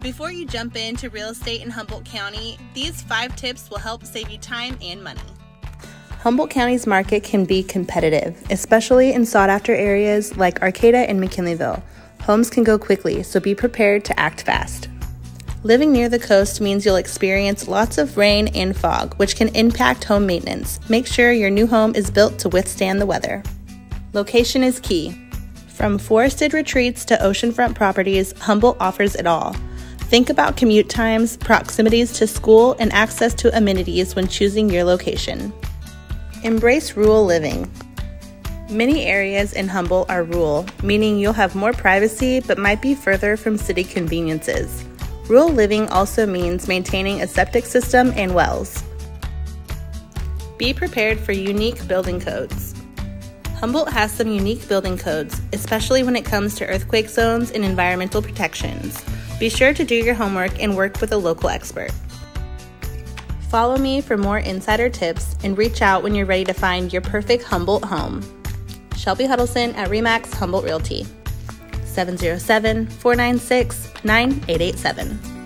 Before you jump into real estate in Humboldt County, these five tips will help save you time and money. Humboldt County's market can be competitive, especially in sought after areas like Arcata and McKinleyville. Homes can go quickly, so be prepared to act fast. Living near the coast means you'll experience lots of rain and fog, which can impact home maintenance. Make sure your new home is built to withstand the weather. Location is key. From forested retreats to oceanfront properties, Humboldt offers it all. Think about commute times, proximities to school, and access to amenities when choosing your location. Embrace rural living. Many areas in Humboldt are rural, meaning you'll have more privacy but might be further from city conveniences. Rural living also means maintaining a septic system and wells. Be prepared for unique building codes. Humboldt has some unique building codes, especially when it comes to earthquake zones and environmental protections. Be sure to do your homework and work with a local expert. Follow me for more insider tips and reach out when you're ready to find your perfect Humboldt home. Shelby Huddleson at Remax Humboldt Realty. 707 496 9887.